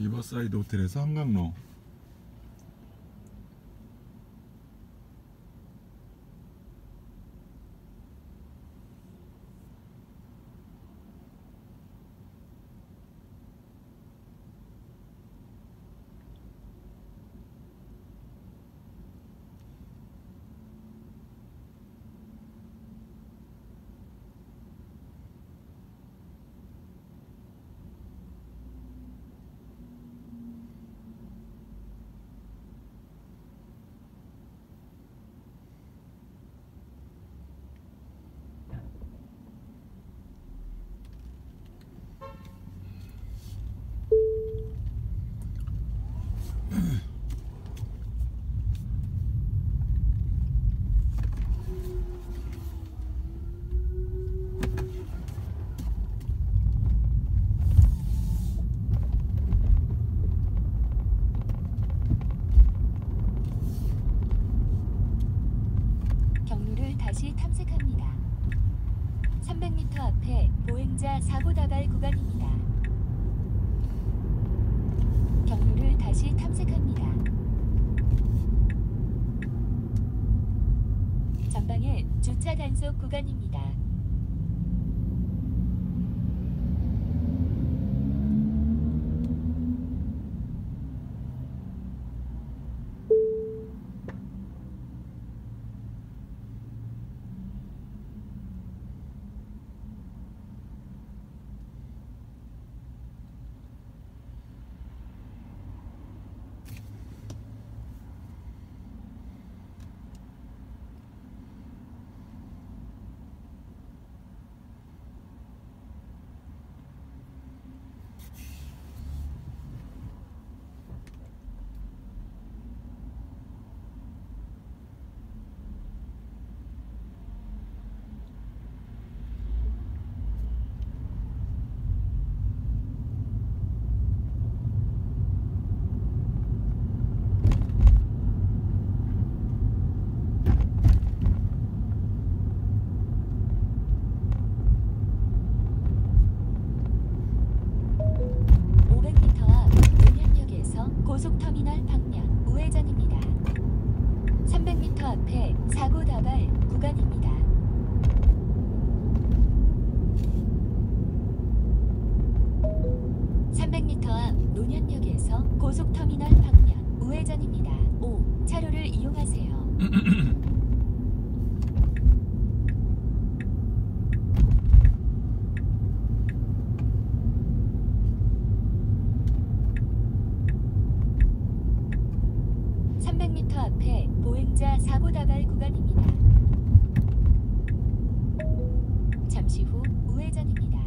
리버사이드 호텔에서 한강로 경로를 다시 탐색합니다. 300m 앞에 보행자 사고 다발 구간입니다. 경로를 다시 탐색합니다. 전방에 주차 단속 구간입니다. 앞에 보행자 사고 다발 구간입니다. 잠시 후 우회전입니다.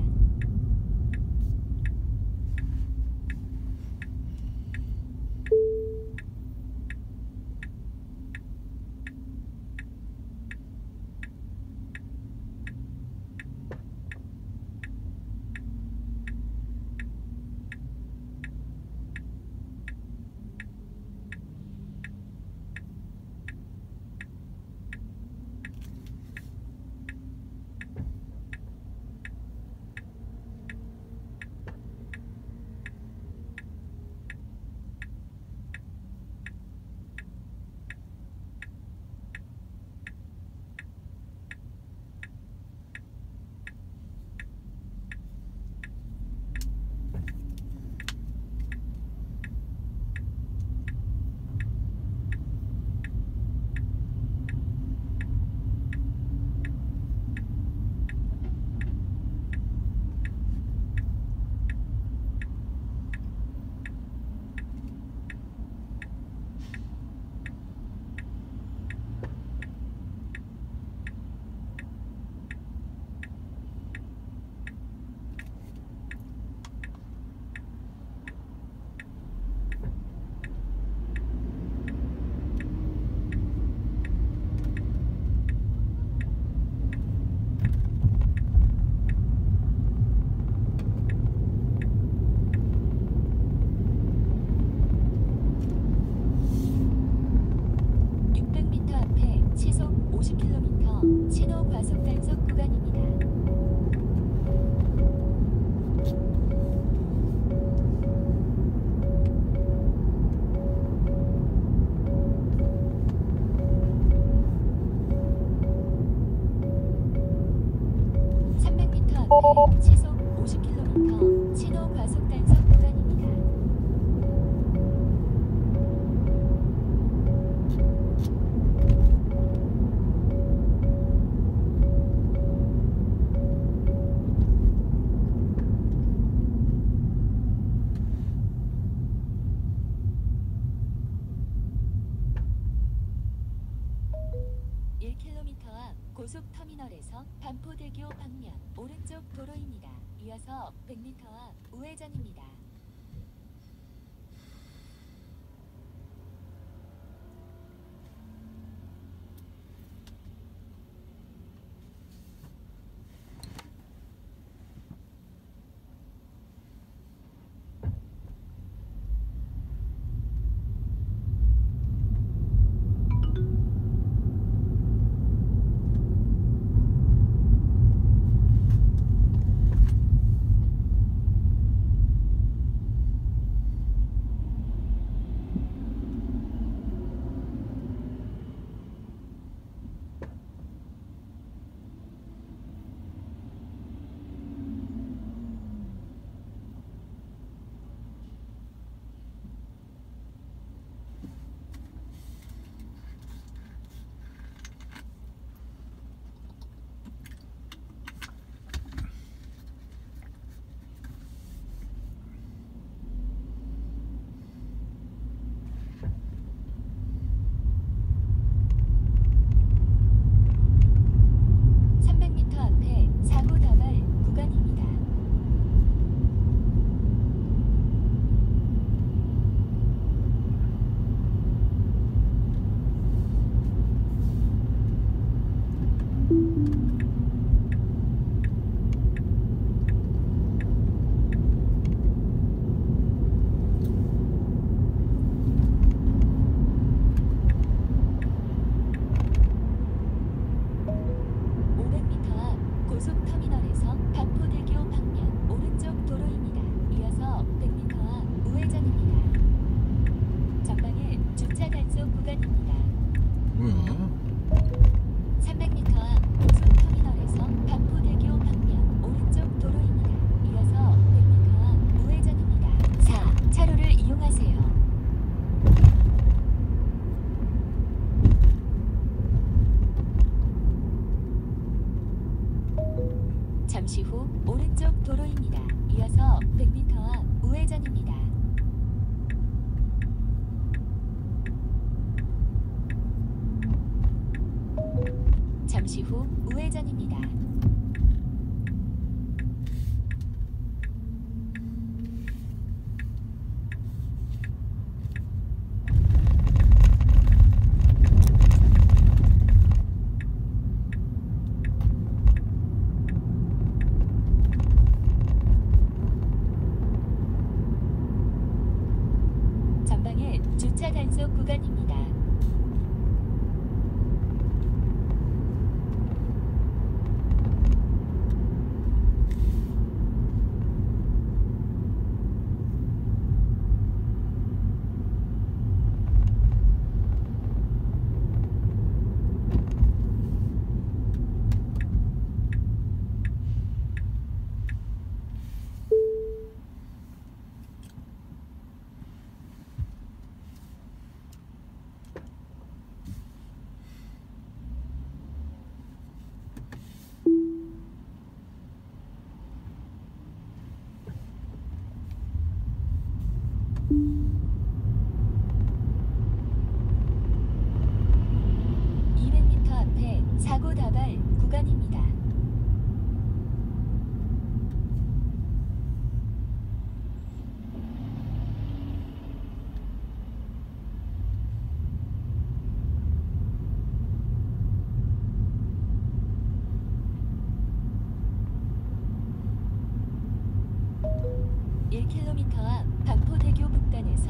이어서 100m와 우회전입니다.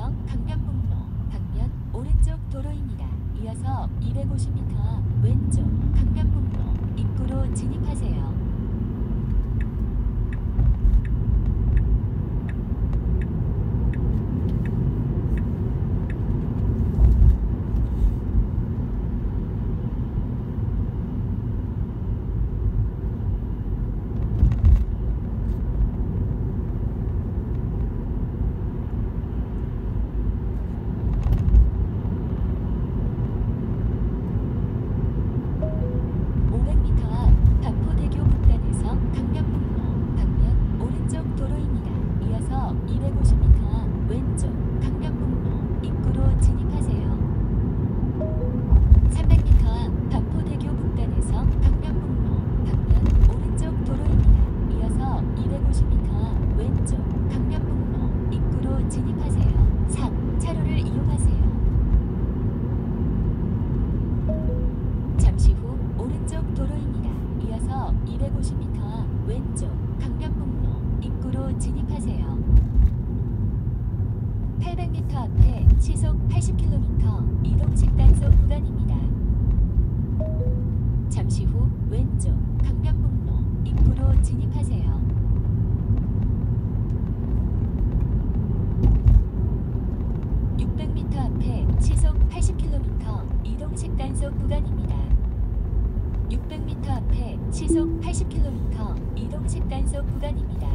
서울역 강변북로 강변 오른쪽 도로입니다. 이어서 250m 왼쪽 강변북로 입구로 진입하세요. 진입하세요. 시속 80km 이동식 단속 구간입니다. 600m 앞에 시속 80km 이동식 단속 구간입니다.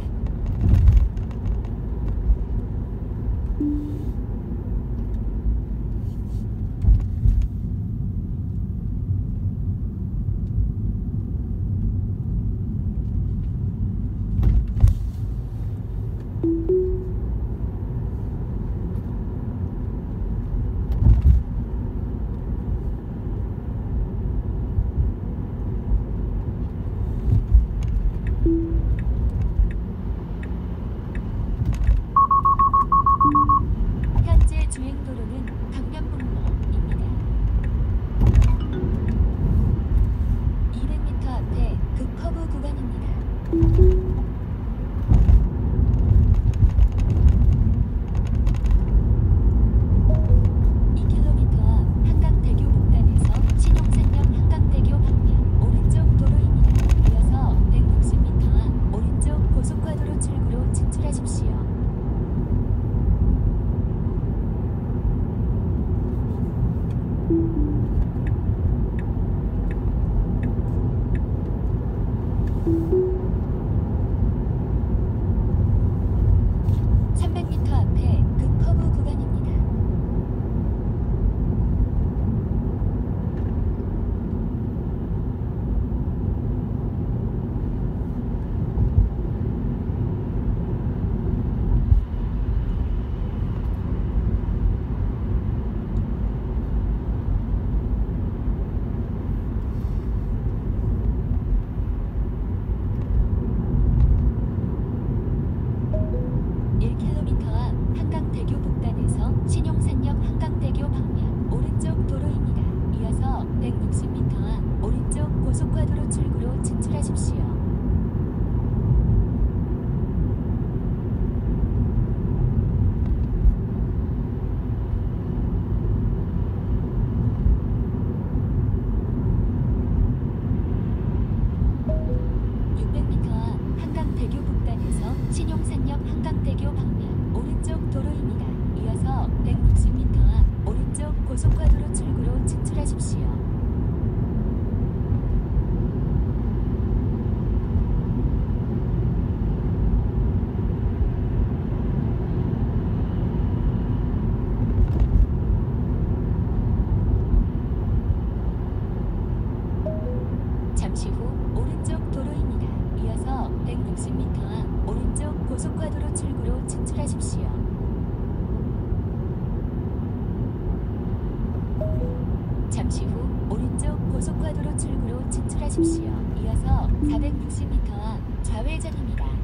주십시오. 이어서 460m 좌회전입니다.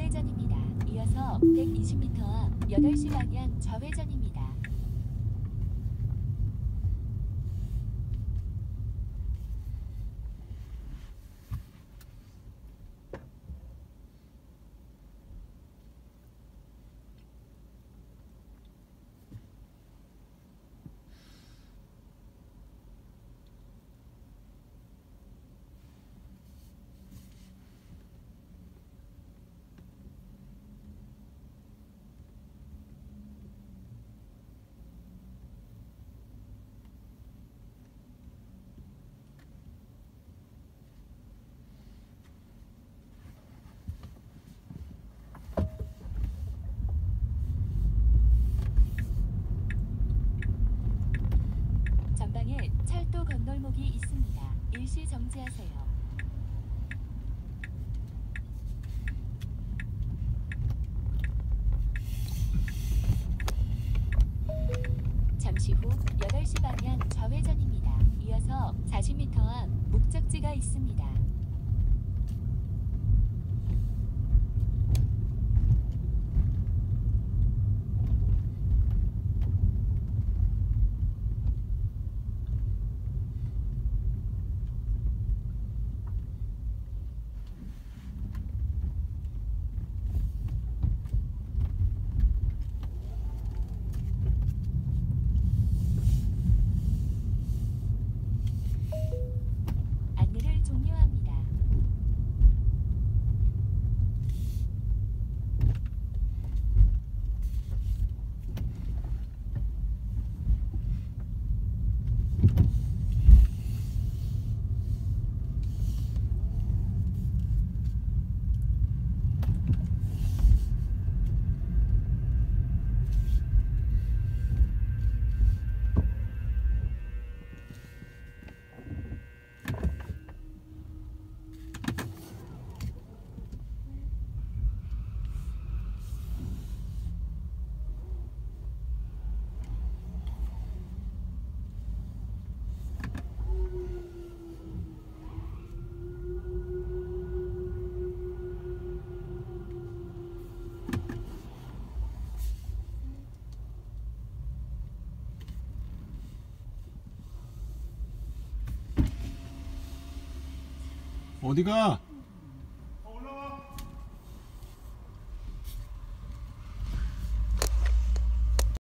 우회전입니다. 이어서 120m 앞 8시 방향 좌회전입니다. 건널목이 있습니다. 일시 정지하세요. 잠시 후 8시 방향 좌회전입니다. 이어서 40m 앞 목적지가 있습니다. 안내를 종료합니다. 어디가?